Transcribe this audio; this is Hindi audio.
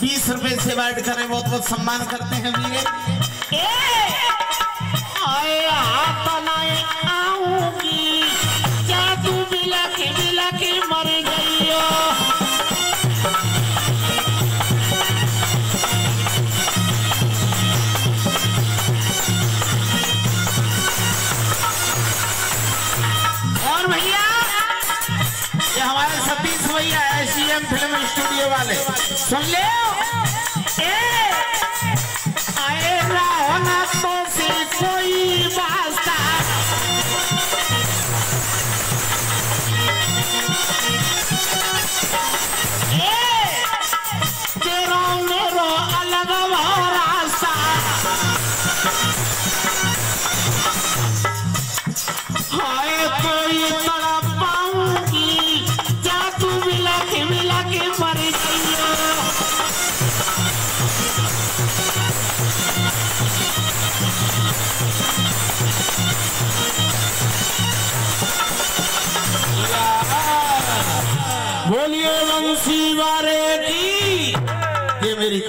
बीस रुपए से वाइड करें बहुत बहुत सम्मान करते हैं भैया और भैया, ये हमारे सतीश भैया एम फ़िल्म स्टूडियो वाले। सुन ले आए रहो तो से कोई वास्ता तेरा मेरो अलग रास्ता बोलिए वंशी वारे की। ये मेरी